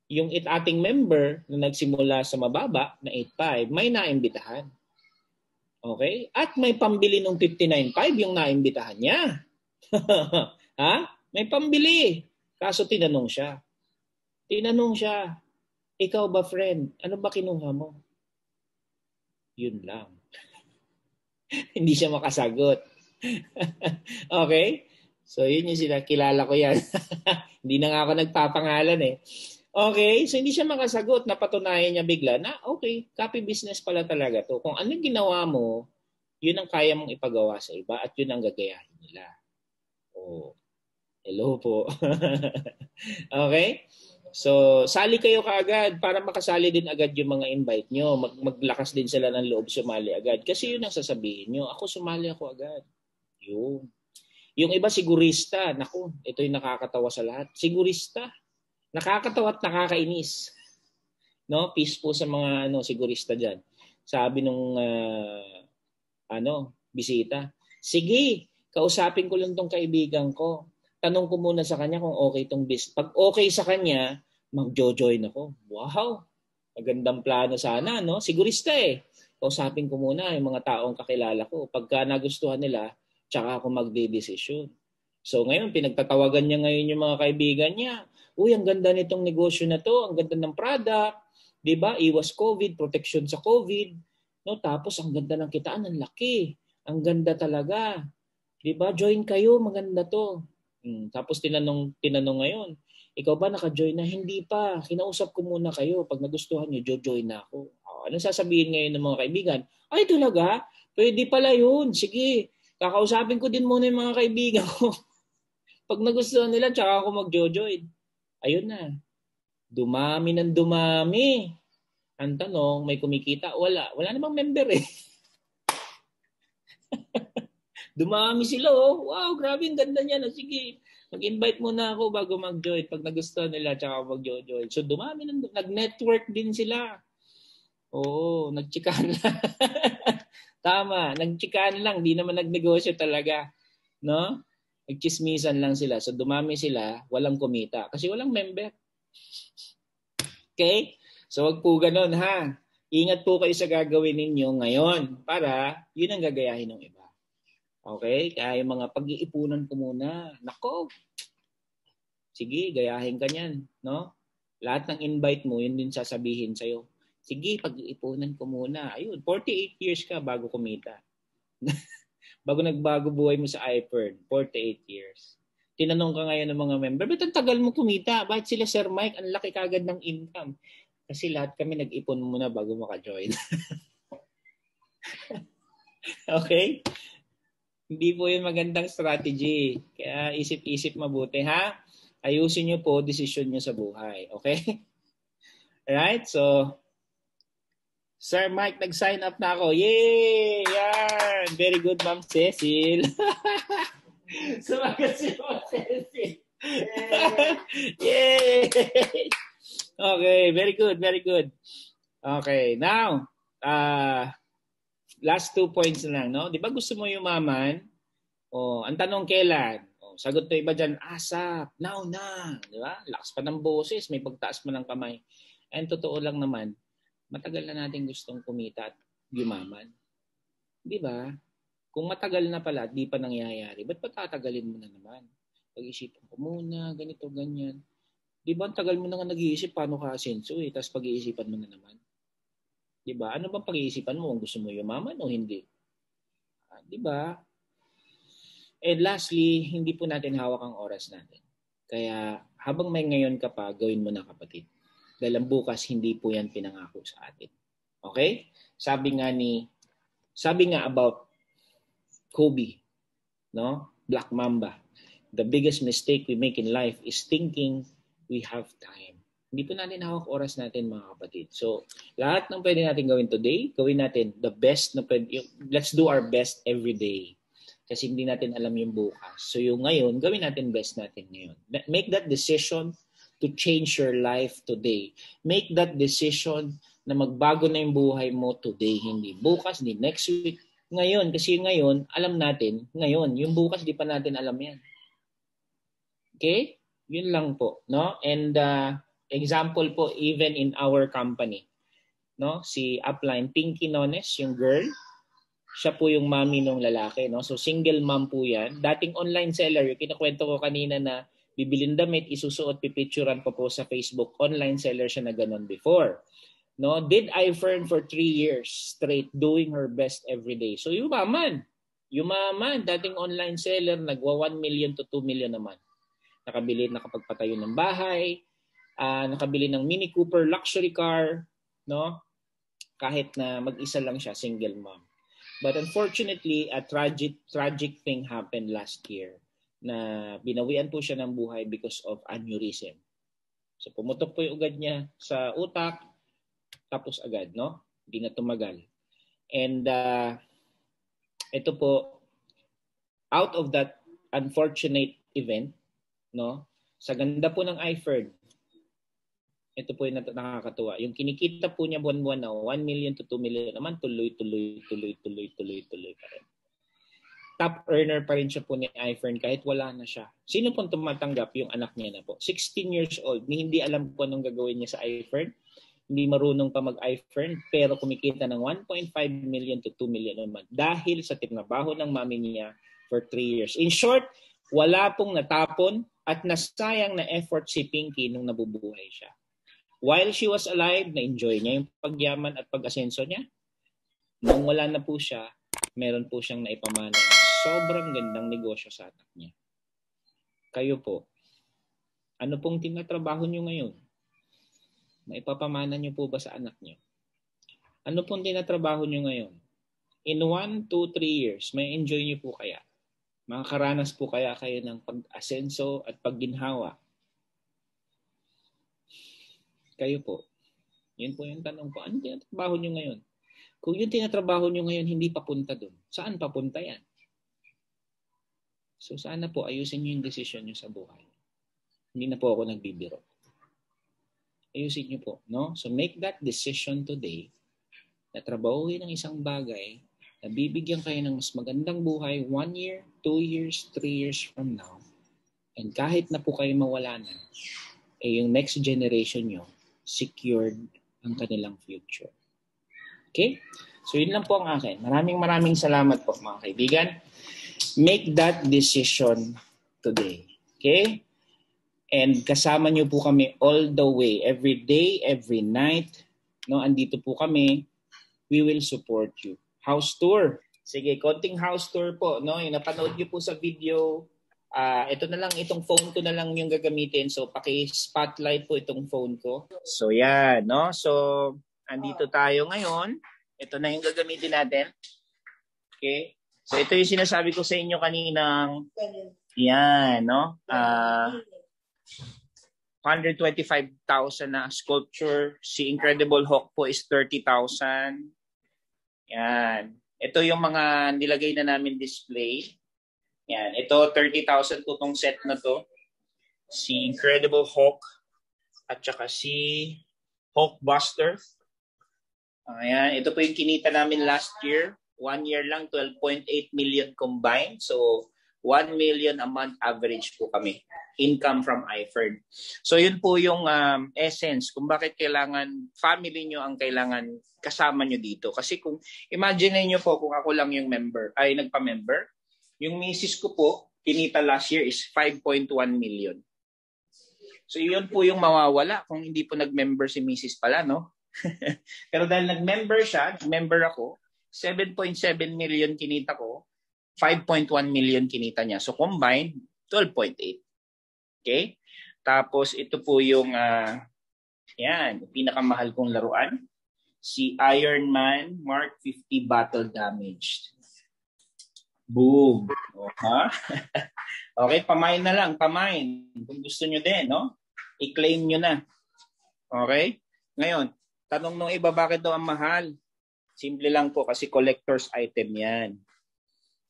yung it ating member na nagsimula sa mababa na 8.5, may naimbitahan. Okay? At may pambili ng 59.5 yung naimbitahan niya. *laughs* ha? May pambili. Kaso tinanong siya. Tinanong siya, ikaw ba friend, ano ba kinuha mo? Yun lang. *laughs* Hindi siya makasagot. *laughs* okay? So yun yung sila, kilala ko yan. *laughs* hindi na nga ako nagpapangalan eh. Okay, so hindi siya makasagot. Napatunayan niya bigla na, okay, copy business pala talaga to. Kung ano ginawa mo, yun ang kaya mong ipagawa sa iba at yun ang gagayahin nila. Oh, hello po. okay? So, sali kayo kaagad para makasali din agad yung mga invite nyo. Mag maglakas din sila ng loob sumali agad. Kasi yun ang sasabihin nyo. Ako sumali ako agad. Yun. Yung iba sigurista. Naku, ito yung nakakatawa sa lahat. Sigurista. Nakakatawa at nakakainis. No? Peace po sa mga ano, sigurista dyan. Sabi nung uh, ano, bisita. Sige, kausapin ko lang tong kaibigan ko tanong ko muna sa kanya kung okay tong business. Pag okay sa kanya, mag-join ako. Wow! Magandang plano sana, no? Sigurista eh. Kausapin ko muna yung mga taong kakilala ko. Pagka nagustuhan nila, tsaka ako magde-decision. So ngayon, pinagtatawagan niya ngayon yung mga kaibigan niya. Uy, ang ganda nitong negosyo na to. Ang ganda ng product. 'Di ba? Iwas COVID, protection sa COVID. No, tapos ang ganda ng kitaan, ang laki. Ang ganda talaga. 'Di ba? Join kayo, maganda 'to. Hmm. Tapos tinanong, tinanong ngayon, ikaw ba naka-join na? Hindi pa. Kinausap ko muna kayo. Pag nagustuhan nyo, jo-join na ako. Oh, anong sasabihin ngayon ng mga kaibigan? Ay, talaga? Pwede pala yun. Sige, kakausapin ko din muna yung mga kaibigan ko. *laughs* Pag nagustuhan nila, tsaka ako mag-join. Ayun na. Dumami ng dumami. Ang tanong, may kumikita? Wala. Wala namang member eh. *laughs* Dumami sila, oh. Wow, grabe, ang ganda niya. No? Sige, mag-invite muna ako bago mag-join. Pag nagustuhan nila, tsaka mag-join. So, dumami, ng, nag-network din sila. Oo, nagchikaan *laughs* lang. Tama, nagchikaan lang. Di naman nagnegosyo talaga. No? Nagchismisan lang sila. So, dumami sila, walang kumita. Kasi walang member. Okay? So, wag po ganun, ha? Ingat po kayo sa gagawin ninyo ngayon para yun ang gagayahin ng iba. Okay? Kaya yung mga pag-iipunan ko muna, nako, sige, gayahin ka niyan. No? Lahat ng invite mo, yun din sasabihin sa'yo. Sige, pag-iipunan ko muna. Ayun, 48 years ka bago kumita. *laughs* bago nagbago buhay mo sa iPhone, 48 years. Tinanong ka ngayon ng mga member, ba't ang tagal mo kumita? Bakit sila Sir Mike, ang laki kagad ng income? Kasi lahat kami nag-ipon muna bago maka-join. *laughs* okay? Hindi po yun magandang strategy. Kaya isip-isip mabuti ha. Ayusin niyo po decision niyo sa buhay. Okay? *laughs* Alright? So, Sir Mike, nag-sign up na ako. Yay! Yan! Very good, Ma'am Cecil. *laughs* Sumagat si Ma'am Cecil. *laughs* Yay! okay, very good, very good. Okay, now, uh, last two points na lang, no? Di ba gusto mo yumaman? O, ang tanong kailan? O, sagot to iba dyan, asap, now na. Di ba? Lakas pa ng boses, may pagtaas pa ng kamay. And totoo lang naman, matagal na natin gustong kumita at yumaman. Di ba? Kung matagal na pala, di pa nangyayari, ba't patatagalin mo na naman? Pag-isipan ko muna, ganito, ganyan. Di ba, tagal mo na nga nag-iisip paano ka asenso eh, tapos pag-iisipan mo na naman. 'Di ba? Ano bang pag-iisipan mo kung gusto mo yumaman o hindi? Uh, 'Di ba? And lastly, hindi po natin hawak ang oras natin. Kaya habang may ngayon ka pa, gawin mo na kapatid. Dahil bukas hindi po yan pinangako sa atin. Okay? Sabi nga ni sabi nga about Kobe, no? Black Mamba. The biggest mistake we make in life is thinking we have time. Po natin hawak oras natin mga kapatid. So, lahat ng pwede natin gawin today, gawin natin the best na pwede. Let's do our best every day. Kasi hindi natin alam yung bukas. So, yung ngayon, gawin natin best natin ngayon. Make that decision to change your life today. Make that decision na magbago na yung buhay mo today, hindi bukas, hindi next week, ngayon. Kasi ngayon, alam natin, ngayon, yung bukas, di pa natin alam yan. Okay? Yun lang po. No? And uh, example po, even in our company, no? si upline, Pinky Nones, yung girl, siya po yung mommy ng lalaki. No? So single mom po yan. Dating online seller, yung kinakwento ko kanina na bibilin damit, isusuot, pipicturan ko po sa Facebook. Online seller siya na ganun before. No, did I earn for three years straight doing her best every day. So yumaman. Yumaman. Dating online seller, nagwa 1 million to 2 million naman. Nakabili, nakapagpatayo ng bahay, uh, nakabili ng Mini Cooper luxury car, no? Kahit na mag-isa lang siya, single mom. But unfortunately, a tragic tragic thing happened last year na binawian po siya ng buhay because of aneurysm. So pumutok po yung ugad niya sa utak, tapos agad, no? Hindi na tumagal. And uh, ito po, out of that unfortunate event, no? Sa ganda po ng IFERD, ito po yung nakakatuwa. Yung kinikita po niya buwan-buwan na 1 million to 2 million naman, tuloy, tuloy, tuloy, tuloy, tuloy, tuloy pa rin. Top earner pa rin siya po ni iFern kahit wala na siya. Sino pong tumatanggap? Yung anak niya na po. 16 years old, hindi alam po anong gagawin niya sa iFern hindi marunong pa mag-iFern pero kumikita ng 1.5 million to 2 million month dahil sa tinabaho ng mami niya for 3 years. In short, wala pong natapon at nasayang na effort si Pinky nung nabubuhay siya. While she was alive, na-enjoy niya yung pagyaman at pag-asenso niya. Nung wala na po siya, meron po siyang naipamana. Sobrang gandang negosyo sa anak niya. Kayo po, ano pong tinatrabaho niyo ngayon? Maipapamana niyo po ba sa anak niyo? Ano pong tinatrabaho niyo ngayon? In 1, 2, 3 years, may enjoy niyo po kaya? Makakaranas po kaya kayo ng pag-asenso at pagginhawa? Kayo po. Yun po yung tanong ko. Ano tinatrabaho niyo ngayon? Kung yung tinatrabaho niyo ngayon hindi papunta doon, saan papunta yan? So sana po ayusin niyo yung decision niyo sa buhay. Hindi na po ako nagbibiro ayusin niyo po. No? So make that decision today na trabahuin ng isang bagay na bibigyan kayo ng mas magandang buhay one year, two years, three years from now. And kahit na po kayo mawala na, eh yung next generation nyo, secured ang kanilang future. Okay? So yun lang po ang akin. Maraming maraming salamat po mga kaibigan. Make that decision today. Okay? And kasama niyo po kami all the way, every day, every night. No, andito po kami. We will support you. House tour. Sige, konting house tour po, no? Yung napanood niyo po sa video, uh, ito na lang, itong phone ko na lang yung gagamitin. So, paki-spotlight po itong phone ko. So, yan, no? So, andito tayo ngayon. Ito na yung gagamitin natin. Okay? So, ito yung sinasabi ko sa inyo kaninang, yan, no? Uh, 125,000 na sculpture. Si Incredible Hulk po is 30,000. Yan. Ito yung mga nilagay na namin display. Yan. Ito, 30,000 po tong set na to. Si Incredible Hulk at saka si Hulkbuster. Ayan. Ito po yung kinita namin last year. One year lang, 12.8 million combined. So, 1 million a month average po kami income from IFERD. So yun po yung um, essence kung bakit kailangan family nyo ang kailangan kasama nyo dito. Kasi kung imagine niyo po kung ako lang yung member, ay nagpa-member, yung misis ko po, kinita last year is 5.1 million. So yun po yung mawawala kung hindi po nag-member si misis pala, no? *laughs* Pero dahil nag-member siya, nag-member ako, 7.7 million kinita ko, 5.1 million kinita niya. So combined, 12.8. Okay? Tapos ito po yung uh, yan, pinakamahal kong laruan. Si Iron Man Mark 50 Battle Damaged. Boom. Oh, ha? *laughs* okay, pamain na lang, pamain. Kung gusto nyo din, no? I-claim nyo na. Okay? Ngayon, tanong nung iba, bakit daw ang mahal? Simple lang po kasi collector's item yan.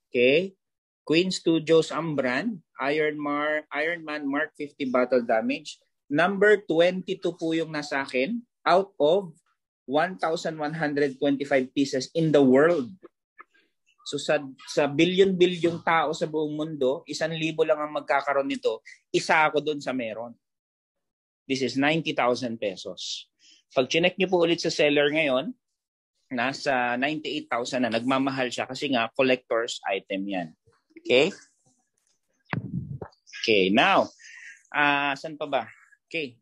Okay? Queen Studios ang brand. Iron, Mar, Iron Man Mark 50 battle damage. Number 22 po yung nasa akin out of 1,125 pieces in the world. So sa, sa billion-bilyong tao sa buong mundo, isang libo lang ang magkakaroon nito. Isa ako doon sa meron. This is 90,000 pesos. Pag chinek nyo po ulit sa seller ngayon, nasa 98,000 na. Nagmamahal siya kasi nga collector's item yan. Okay? Okay, now, uh, saan pa ba? Okay.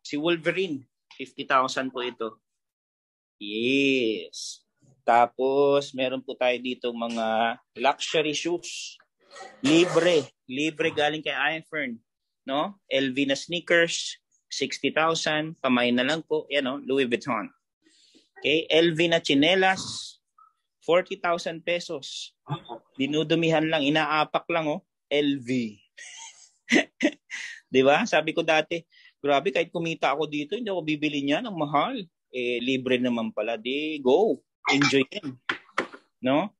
Si Wolverine, 50,000 po ito. Yes. Tapos, meron po tayo dito mga luxury shoes. Libre. Libre galing kay Iron No? LV na sneakers, 60,000. Pamay na lang po. Yan, no? Louis Vuitton. Okay? LV na chinelas, 40,000 pesos. Dinudumihan lang, inaapak lang, oh. LV. *laughs* 'Di ba? Sabi ko dati, grabe kahit kumita ako dito, hindi ako bibili niyan ng mahal. Eh libre naman pala, di go. Enjoy yan. No?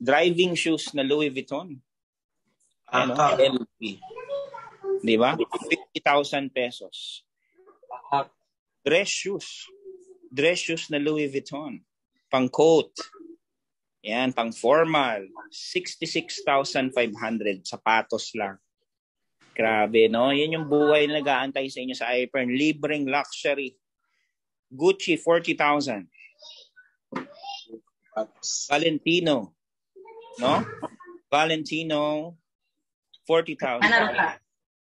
Driving shoes na Louis Vuitton. Ano? Uh, LV. Di ba? 50,000 pesos. Dress shoes. Dress shoes na Louis Vuitton. Pang coat. Yan, pang formal. 66,500 sapatos lang. Grabe, no? Yan yung buhay na nag-aantay sa inyo sa iPhone. Libreng luxury. Gucci, 40,000. Valentino. No? Valentino, 40,000.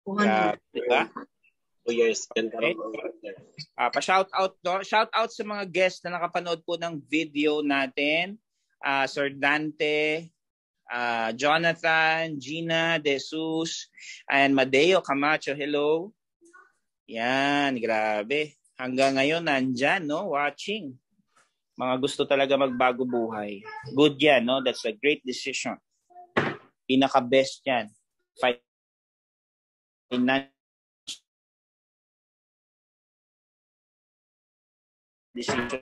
Uh, diba? Two years okay. uh, pa-shout out no? Shout out sa mga guests na nakapanood po ng video natin. Uh, Sir Dante, uh, Jonathan, Gina, Jesus, and Madeo Camacho. Hello. Yan, grabe. Hanggang ngayon, nandyan, no? Watching. Mga gusto talaga magbago buhay. Good yan, no? That's a great decision. Pinaka-best yan. Financial decision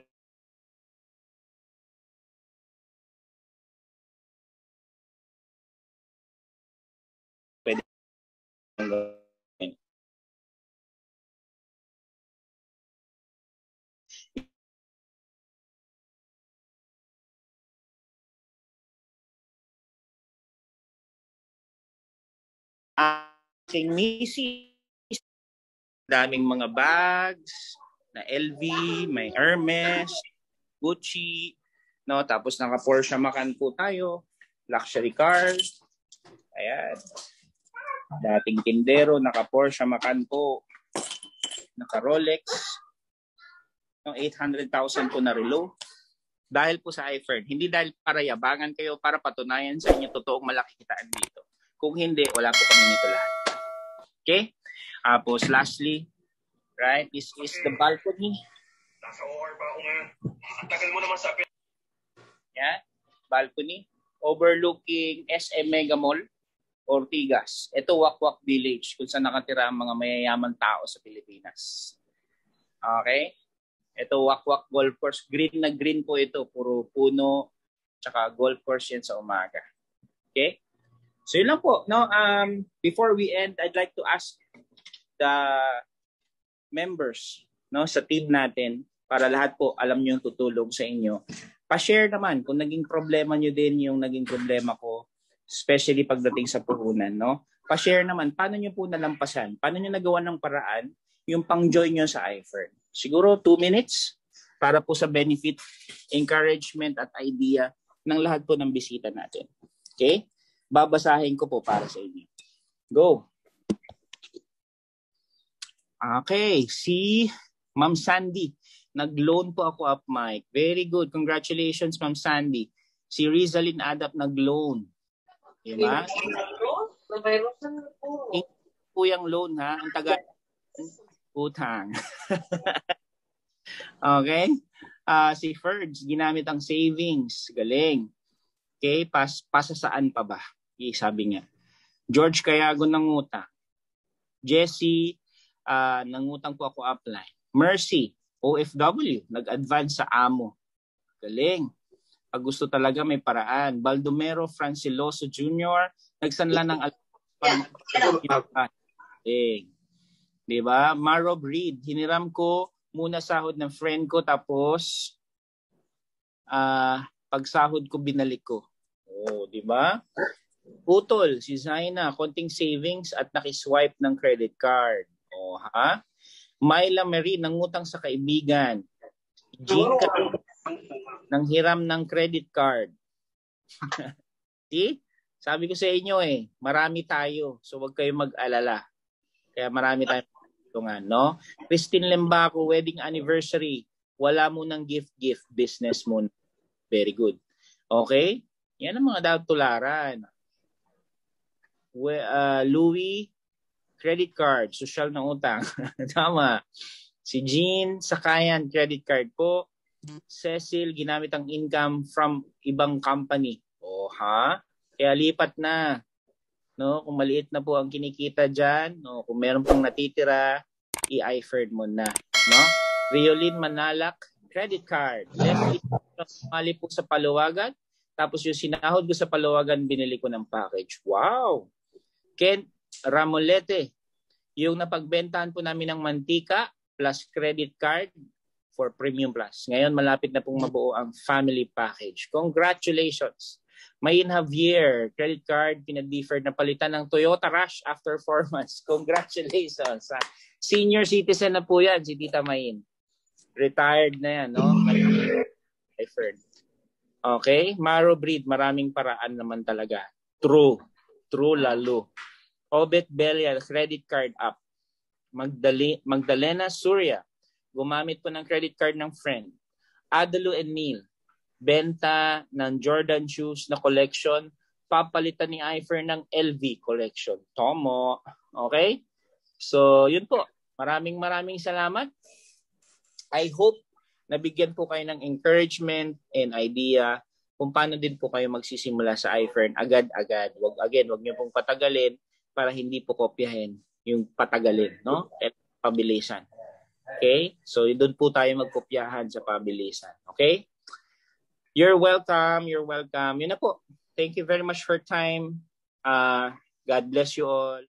gawin. Aking misis, daming mga bags, na LV, may Hermes, Gucci, no? Tapos naka Porsche Macan po tayo, luxury cars. Ayan. Dating tindero, naka Porsche Macan po, naka Rolex, ng 800,000 po na relo. Dahil po sa iFern, hindi dahil para yabangan kayo, para patunayan sa inyo totoong malaki kitaan dito. Kung hindi, wala po kami nito lahat. Okay? Tapos lastly, right, this is the balcony. Nasa OR pa ako. Ang tagal mo naman sa Yan, balcony. Overlooking SM Mega Mall. Ortigas. Ito Wakwak Village kung saan nakatira ang mga mayayaman tao sa Pilipinas. Okay? Ito Wakwak Golf Course. Green na green po ito. Puro puno tsaka golf course yan sa umaga. Okay? So yun lang po. No, um, before we end, I'd like to ask the members no sa team natin para lahat po alam niyo yung tutulong sa inyo. Pa-share naman kung naging problema niyo din yung naging problema ko especially pagdating sa puhunan, no? Pa-share naman, paano nyo po nalampasan? Paano nyo nagawa ng paraan yung pang-join nyo sa iFern? Siguro 2 minutes para po sa benefit, encouragement at idea ng lahat po ng bisita natin. Okay? Babasahin ko po para sa inyo. Go! Okay, si Ma'am Sandy. Nag-loan po ako up mic. Very good. Congratulations, Ma'am Sandy. Si Rizalyn Adap nag-loan. Diba? po yung loan ha. Ang taga utang. *laughs* okay? Uh, si Ferds, ginamit ang savings. Galing. Okay? Pas, pasa saan pa ba? Sabi niya. George Kayago nangutang. Jesse, uh, nangutang po ako upline. Mercy, OFW, nag-advance sa amo. Galing. Pag gusto talaga may paraan. Baldomero Franciloso Jr. nagsanla ng eh. 'Di ba? Maro Breed, hiniram ko muna sahod ng friend ko tapos ah uh, pagsahod ko binalik ko. Oh, 'di ba? Putol, si Zaina, konting savings at nakiswipe ng credit card. Oh, ha? Myla Marie, nangutang sa kaibigan. Jean ka nang hiram ng credit card. *laughs* See? Sabi ko sa inyo eh, marami tayo. So wag kayong mag-alala. Kaya marami tayong tulungan, no? Christine Lembaco, wedding anniversary. Wala mo ng gift-gift business mo. Very good. Okay? Yan ang mga dapat tularan. We, uh, Louis, credit card, social na utang. *laughs* Tama. Si Jean, sakayan, credit card po. Cecil, ginamit ang income from ibang company. O, oh, ha? Kaya lipat na. No, kung maliit na po ang kinikita diyan, no, kung meron pang natitira, i-iferd mo na, no? Riolin Manalak, credit card. Leslie, mali po sa paluwagan. Tapos yung sinahod ko sa paluwagan, binili ko ng package. Wow! Ken Ramolete, yung napagbentahan po namin ng mantika plus credit card for Premium Plus. Ngayon, malapit na pong mabuo ang family package. Congratulations! May in Javier, credit card, pinadeferred na palitan ng Toyota Rush after 4 *laughs* months. Congratulations. Senior citizen na po yan, si Tita Mayin. Retired na yan, no? Deferred. Okay? Maro Breed, maraming paraan naman talaga. True. True lalo. Obet Belial, credit card app. Magdali, Magdalena Surya, gumamit po ng credit card ng friend. Adalo and Neil, benta ng Jordan shoes na collection, papalitan ni Ifer ng LV collection. Tomo. Okay? So, yun po. Maraming maraming salamat. I hope nabigyan po kayo ng encouragement and idea kung paano din po kayo magsisimula sa iFern agad-agad. Wag again, wag niyo pong patagalin para hindi po kopyahin yung patagalin, no? At pabilisan. Okay? So, doon po tayo magkopyahan sa pabilisan. Okay? You're welcome. You're welcome. Yun na po. Thank you very much for time. Uh, God bless you all.